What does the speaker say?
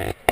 Ha